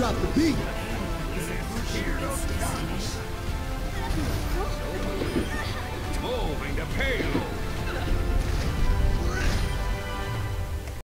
drop the beat. Moving to pale.